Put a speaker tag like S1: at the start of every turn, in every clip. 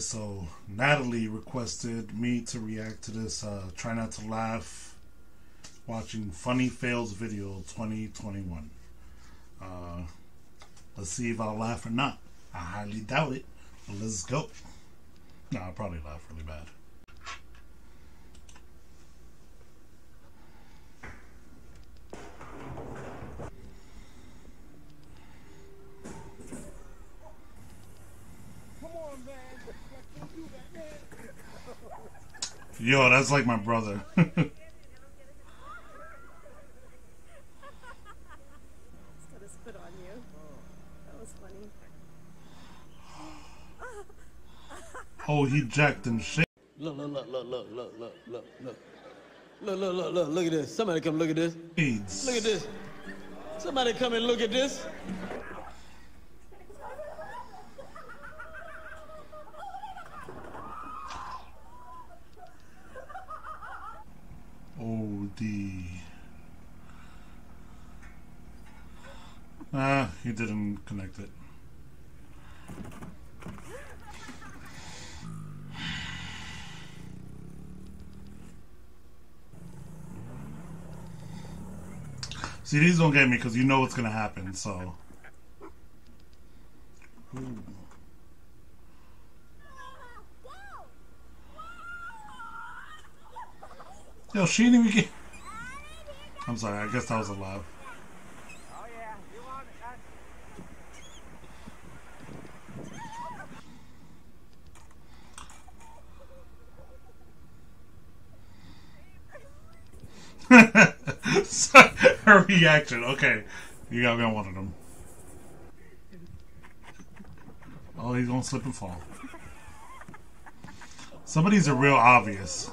S1: guys, so Natalie requested me to react to this uh, Try Not to Laugh watching Funny Fails video 2021. Uh, let's see if I'll laugh or not. I highly doubt it, but let's go. No, I'll probably laugh really bad. Yo, that's like my brother.
S2: spit on you. That was funny.
S1: oh, he jacked and shit.
S3: Look, look, look, look, look, look, look, look, look. Look, look, look, look, look at this. Somebody come look at this.
S1: AIDS.
S3: Look at this. Somebody come and look at this.
S1: Oh, the. Ah, he didn't connect it. See, these don't get me because you know what's gonna happen. So. Ooh. Yo, she didn't get. I'm sorry. I guess that was a laugh.
S4: Oh yeah, you want it? Uh,
S1: So, Her reaction. Okay, you got me on one of them. Oh, he's gonna slip and fall. Some of these are real obvious.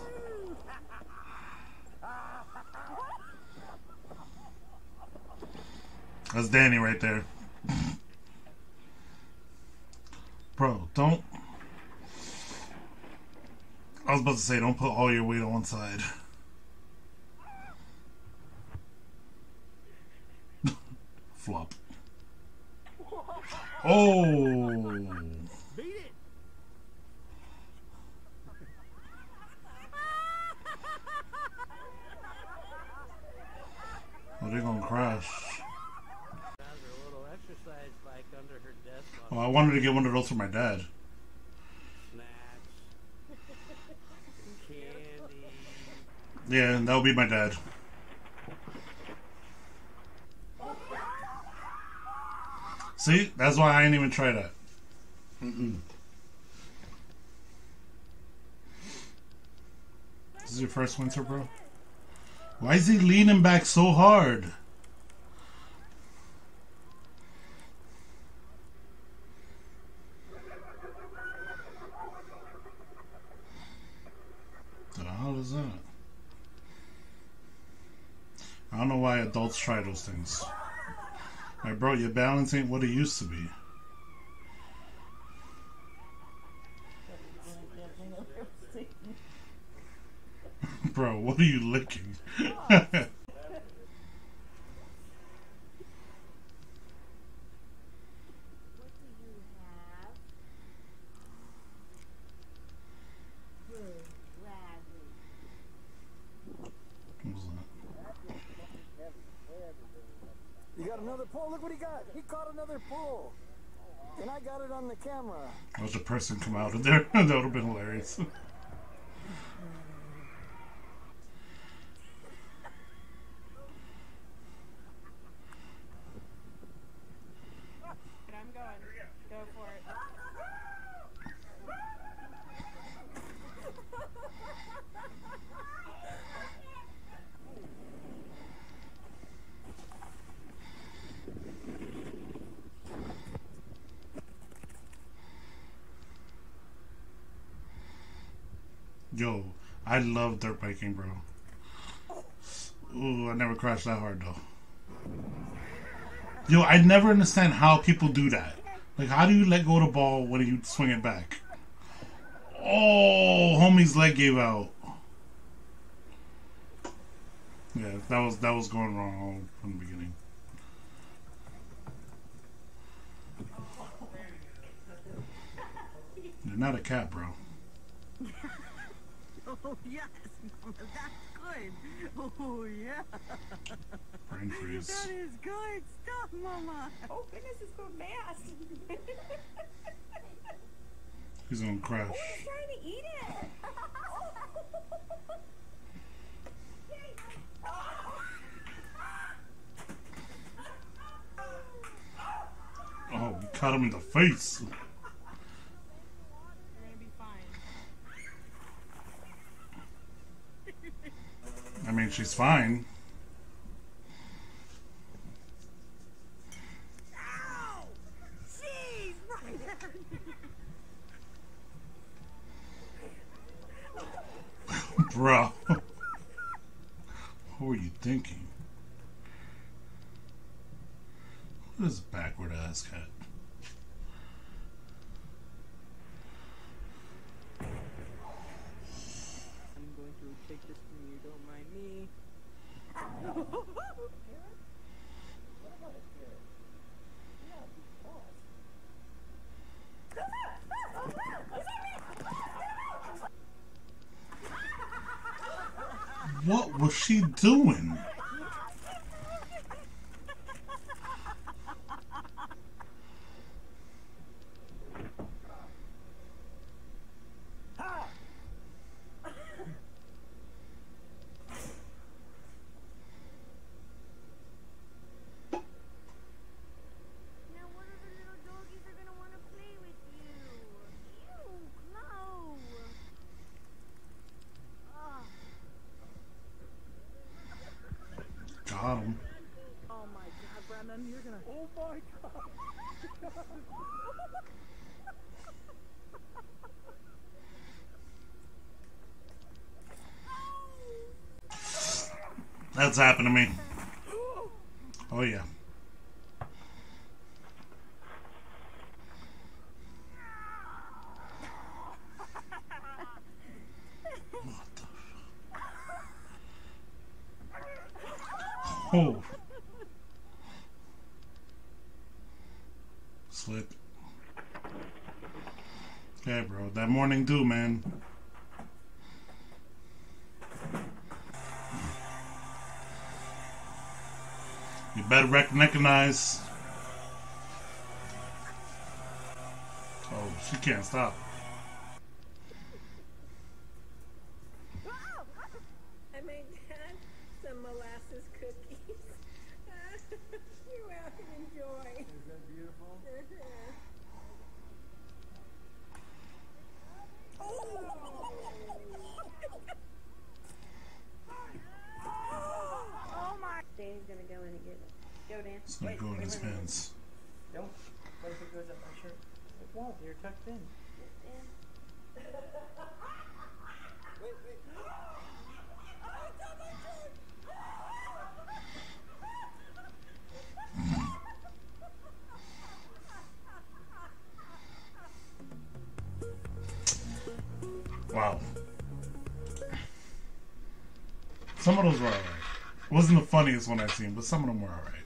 S1: That's Danny right there. Bro, don't. I was about to say, don't put all your weight on one side. Flop. Oh.
S4: beat it.
S1: Oh, they're gonna crash. Oh, I wanted to get one of those for my dad. Yeah, that would be my dad. See, that's why I ain't even try that. Mm-mm. This is your first winter, bro. Why is he leaning back so hard? The hell is that? I don't know why adults try those things. Like, bro, your balance ain't what it used to be. bro, what are you licking?
S2: What do you have? Good, Bradley.
S1: What was that?
S4: You got another pull? Look what he got. He caught another pull. And I got it on the camera.
S1: Watch a person come out of there. that would have been hilarious. Yo, I love dirt biking, bro. Ooh, I never crashed that hard though. Yo, I never understand how people do that. Like, how do you let go of the ball when you swing it back? Oh, homie's leg gave out. Yeah, that was that was going wrong from the beginning. You're not a cat, bro.
S5: Oh, yes, Mama, that's good. Oh, yeah.
S1: Brain freeze.
S5: That is good stuff, Mama.
S2: Oh goodness, it's going fast.
S1: He's gonna crash.
S2: Oh, he's trying to eat it.
S1: Oh, you caught him in the face.
S5: You're gonna be fine.
S1: I mean, she's fine. Bro. what were you thinking? What is backward ass cat?
S6: I'm going to take this from you, don't mind me.
S1: What was she doing?
S2: Oh my god, you're gonna.
S4: Oh my god.
S1: That's happened to me. Oh yeah. Slip. Okay, bro. That morning dew, man. You better recognize. Oh, she can't stop.
S2: I made Dad some molasses cookies. You're enjoy.
S6: Is that beautiful?
S2: oh my. Dan's gonna go in and get it. Go, Dan.
S1: It's gonna go in his pants. Some of those were alright. It wasn't the funniest one I've seen, but some of them were alright.